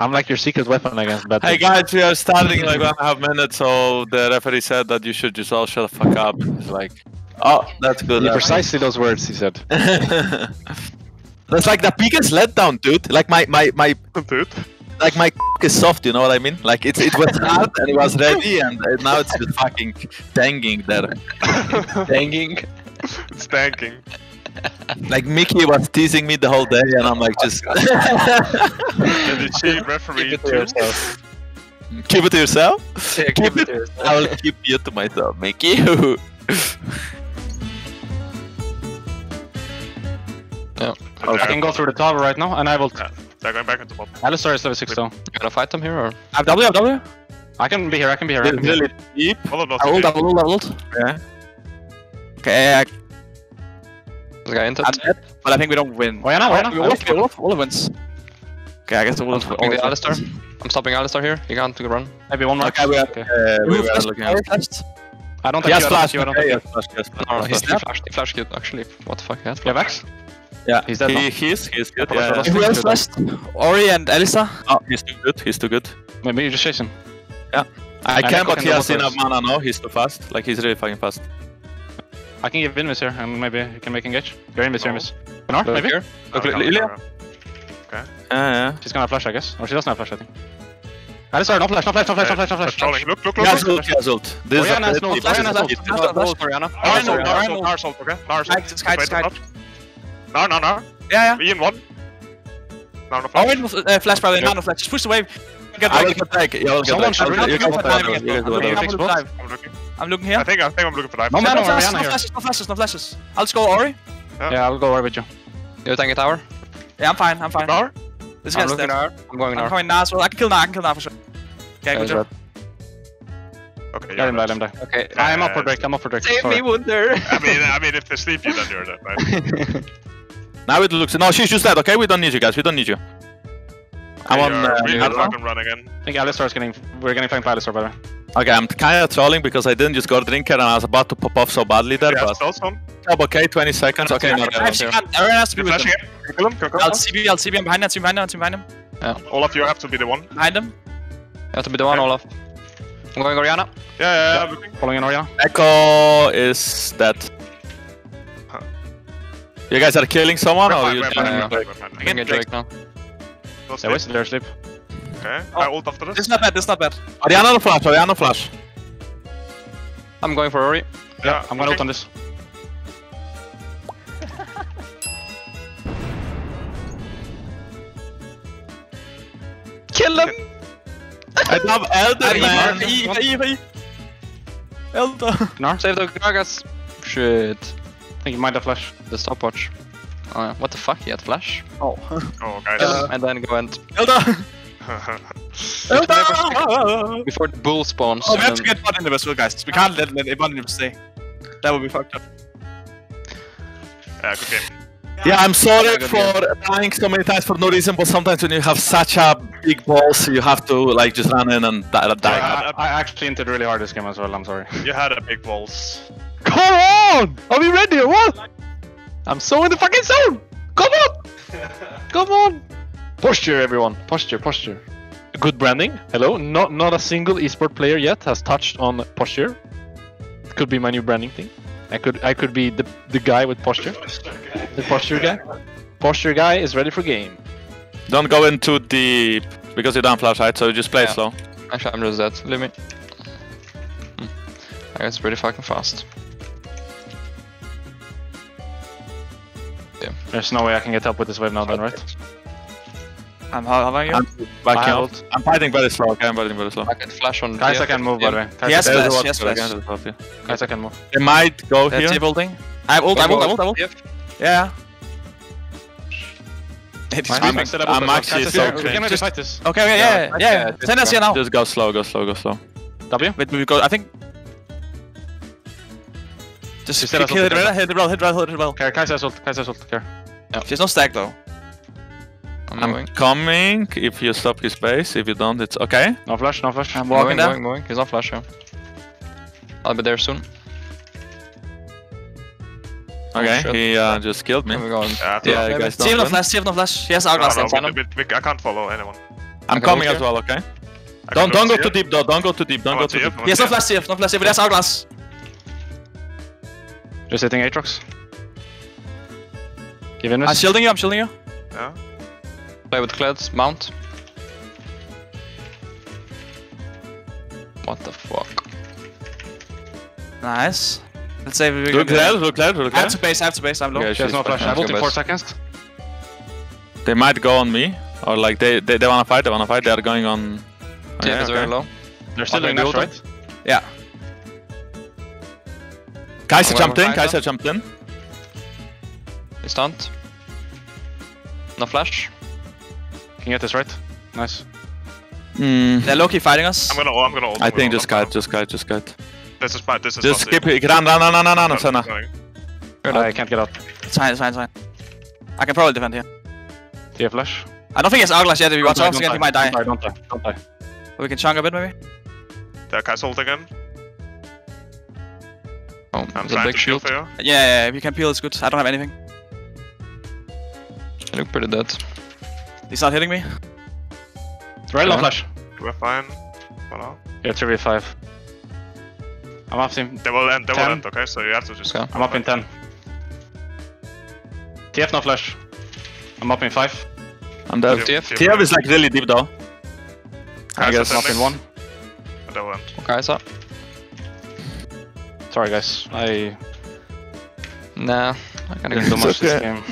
I'm like your secret weapon against bad Hey teams. guys, we are starting like one and a half minutes, so the referee said that you should just all shut the fuck up. It's like, oh, that's good. Yeah, precisely those words he said. that's like the biggest letdown, dude. Like my my my Dude. like my is soft, you know what I mean? Like it's it was hard and it was ready, and now it's just fucking danging there. Danging. It's tanking. Like Mickey was teasing me the whole day, and I'm like just And the chief referee Keep it to yourself. keep it to yourself. Yeah, Keep keep it it. to yourself. I will keep you to myself, Mickey. yeah. I can go through the tower right now, and I will. Yeah. They're going back into bot. Alistar is level 6 though. You gonna fight them here or? I've W, I've W. I can be here, I can be here. I can be here. Really deep. Follow I ult, I ult, I ult. Yeah. Okay, I, This guy entered. I'm dead, but I think we don't win. Why not? Why not? We Olaf, we Olaf, Olaf wins. Okay, I guess the I'm Olaf. stopping the Alistar. I'm stopping Alistar here. You can't run. Maybe one more. Okay, we are, Okay. uh, we were looking at. I don't He has you, flash. I don't think he you. has flash. He has flash. No, no, he's, he flashed. He flashed good actually. What the fuck? He has You have Axe? Yeah, He's dead He, now. he is. He is good. Yeah, Yeah, yeah. yeah. Who else left? Ori and Elisa. Oh, he's too good. He's too good. Maybe you just chase him. Yeah. I And can, Ekko but can he do has enough mana now. He's too fast. Like he's really fucking fast. I can give Invis here, and maybe you can make engage. You're Invis, you're No. Invis. Pinar, Look maybe? here. Look, no, no, Lilia. no. Yeah, yeah. She's gonna flash, I guess. Or she doesn't have flash, I think. Alistar, no flash, no flash, no flash, no flash, no They're flash. trolling. Look, look, look. He has look. ult. He has ult. This is Orianna has a no- deep- Orianna is a no- Flash, flash, flash, Orianna. Nars Orianna, ult, Nars Orianna. ult, Nars ult, okay? Nars Sky, ult. sky, Wait, sky. not. No, no, no. Yeah, yeah. We in one. No, no Oh, flash. wait, uh, flash probably. Nano flash. Just push the wave. Get I will get back. You will get Someone back. should I'll- really you go guys for do diving it. as You guys do it. Okay, Okay. fix both. I'm looking. I'm looking here. I think, I think I'm looking for dive. Er no, No, no no, flashes, no flashes, no flashes, no flashes. I'll just go Ori. Yeah, I'll go over with you. You tank a tower. Yeah, I'm fine, I'm fine. Gnar? This I'm guy's dead. now. I'm going I'm now. going now as well. I can kill now, I can kill now for sure. Okay, Yeah, good he's er job. Okay, Let yeah. him die, let him die. Okay. I am up for Drake, I'm up for Drake. Save Sorry. me, Wunder. I mean, I mean, if they sleep you, then you're dead, right? Now it looks. No, she's just dead, okay? We don't need you guys, we don't need you. I'm on. Uh, really Alpha. fucking run again. I think Alistar's getting. We're getting flanked by Alistar, by the way. Okay, I'm kinda trolling because I didn't just go drinker and I was about to pop off so badly there, Yeah, but. spells on. Oh, okay, 20 seconds. Okay, no, Yeah, no, no. Aaron has to be with flashing him. him. Kill him? Can you kill I'll? CB, I'll CB, I'm behind him, I'm behind him, I'm behind him. All of you have to be the one. Behind him. You have to be the one, Okay. Olaf. I'm going Orianna. Yeah, yeah, yeah. I'm. Following in Orianna. Ekko is dead. Huh. You guys are killing someone We're or fine, you we're yeah, fine, yeah. we're fine, we're fine. I'm going Drake now. Go They sleep. wasted their sleep. Okay. Oh. I ult after This this. is not bad, this is not bad. Orianna no flash, Orianna flash. I'm going for Ori. Yeah, I'm gonna ult on this. Kill him! I love Elder, I- man. Elder. Pinar? Save the Gragas. Shit. I think you might have flash. The stopwatch. Oh, yeah. What the fuck? He had flash? Oh, oh, guys. Kill him uh, and then go and Elder. never Elder. before the bull spawns. Oh, we have to and get one individual, guys. We can't let, let one individual stay. That would be fucked up. yeah, good game. Yeah, I'm sorry good for dying so many times for no reason, but sometimes when you have such a big balls, you have to like just run in and die. die. I, I actually entered really hard this game as well, I'm sorry. You had a big balls. Come on! Are we ready or what? I'm so in the fucking zone! Come on! Come on! Posture, everyone. Posture, posture. Good branding. Hello. Not not a single esport player yet has touched on posture. Could be my new branding thing. I could I could be the the guy with posture. The posture guy. Posture guy is ready for game. Don't go in too deep because you don't flash, right? So you just play Yeah. slow. Actually, I'm just dead. Leave me. Hmm. I guess pretty fucking fast. There's no way I can get up with this wave now, then, right? I'm how, how are you? I'm backing I out. I'm fighting very slow. Okay, I'm fighting very slow. I can flash on. Guys, I can move by the way. Guys, Yes, I flash, can, yes, flash. guys, I can move. They might go That's here. holding. I have ult, I have ult, I have ult, I have ult. Yep. Yeah. It is I'm, I'm, I'm, I'm actually so we just, okay, okay, yeah, yeah, yeah. yeah, Send us here now. Just Just go slow, go slow, go slow. W? Wait, we go. I think. Just You said hit, I hit, was it, hit it well, hit it well, hit it well. Okay, Kai'Sa's ult, Kai'Sa's ult, here. She's no stack though. I'm, I'm coming. If you stop his base, if you don't, it's okay. No flash, no flash. I'm Going, walking down. going, going. He's not flash, yeah. I'll be there soon. Okay, oh, shit. he uh, just killed me. Here we go. Yeah, Yeah, Yeah, guys, but see him no flash, see him no flash. He has hourglass no, next no, on him. we, we, I can't follow anyone. I'm coming as well, okay? I Don't don't go too deep though. Don't go too deep. Don't go too TF, deep. I'm on He has no TF. flash CF, no flash CF, but he has hourglass. Just hitting Aatrox. Give in I'm ah, shielding you, I'm shielding you. Yeah. Play with Kleds. Mount. What the fuck? Nice. Let's save it. Look there, look there, look I there. have to base, I have to base, I'm low. Okay, She has she's no flash. I fucking- ult in go 4 seconds. They might go on me, or like they they, they wanna fight. They wanna fight. They're going on. TF Yeah, is very okay. low. They're still Okay, doing Nash, right? Yeah. Kai'Sa I'm jumped in. going Kai'Sa jumped in. He's stunned. No flash. Can get this right? Nice. Hmm. They're low-key fighting us. I'm gonna ult, I'm gonna ult. I think just ult, just guide, just guide. gonna- This is my, this is Just skip it. Run, run, run, run, run, run, safe. Senna. I can't get out. It's fine, it's fine, it's fine. I can probably defend here. Do you have flash? I don't think he has hourglass yet. If he Don't wants die, again, he might die. Don't die, don't die. But we can chunk a bit maybe. They're Kai's ult again. Oh, I'm there's a trying big to shield shield. for you. Yeah, yeah, if you can peel, it's good. I don't have anything. You look pretty dead. He's not hitting me. Right on Okay. flash. We're fine. For now. Yeah, 3v5. I'm up in. They will end, they will Ten. end, okay? So you have to just... Okay. I'm up in 10. TF no flash. I'm up in 5. I'm dead. TF. TF is like really deep though. I Kai's guess. I'm up in 1. And they will end. Kai'Sa. Sorry guys. I Nah. I didn't do much this game.